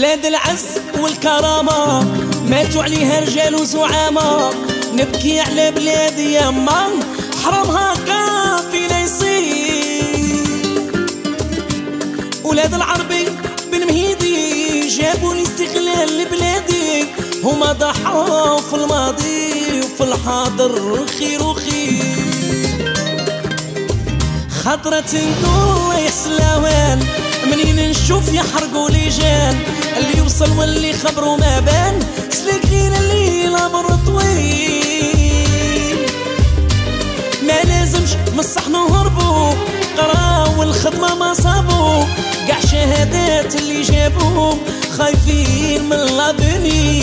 بلاد العز والكرامة ماتوا عليها رجال وزعامة. نبكي على بلادي يما حرامها كافي يصير. ولاد العربي بن مهيدي جابوا لي استقلال لبلادي. هما ضحوا في الماضي وفي الحاضر خير وخير. خطرة نقول الله يحسن منين نشوف يحرقوا لي جان اللي يوصل واللي خبروا ما بان سلكين الليل أمر طويل. ما لازمش الصحن نهربوا قراو والخدمة ما صابوا قاع شهادات اللي جابوهم خايفين من لافني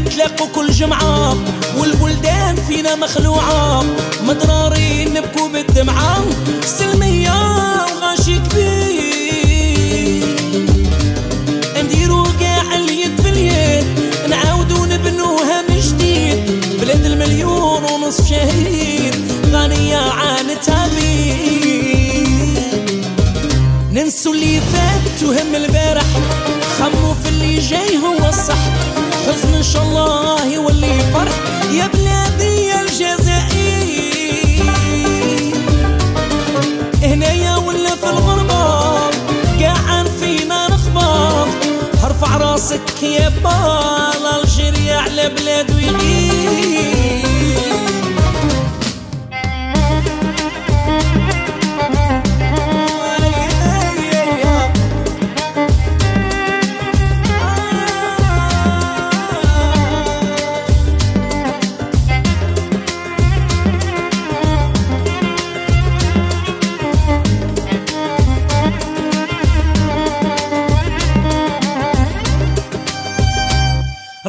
نتلاقوا كل جمعة والبلدان فينا مخلوعة. مضرارين نبكوا بالدمعة سلمية وغاشي كبير. نديرو كاع اليد في اليد نعاودو نبنوها من جديد. بلاد المليون ونصف شهيد غنية عانتها بيه ننسوا اللي فات وهم البارح خموا في اللي جاي هو الصح. حزن إن شاء الله يولي فرح يا بلادي يا الجزائر. هنايا ولا في الغربة قاعن فينا نخبر ارفع راسك يا بال الجيريا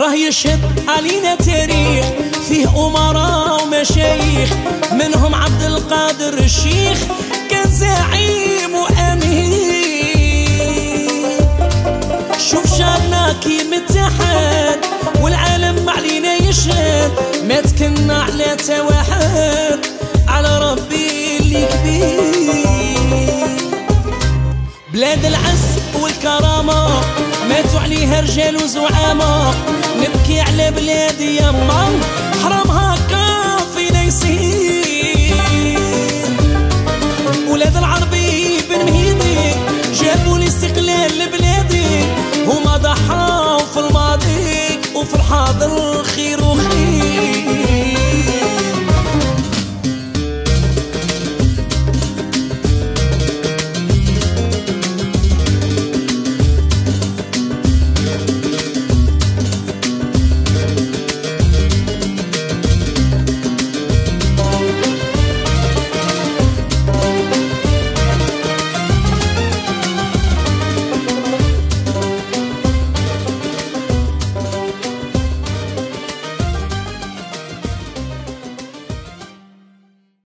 راه يشهد علينا تاريخ فيه أمراء ومشايخ منهم عبد القادر الشيخ كان زعيم وأمير شوف شعبنا كي متحد والعالم علينا يشهد ما تكنا على تواحد على ربي اللي كبير بلاد العز والكرامة ماتوا عليها رجال وزعامة نبكي على بلادي يما حرامها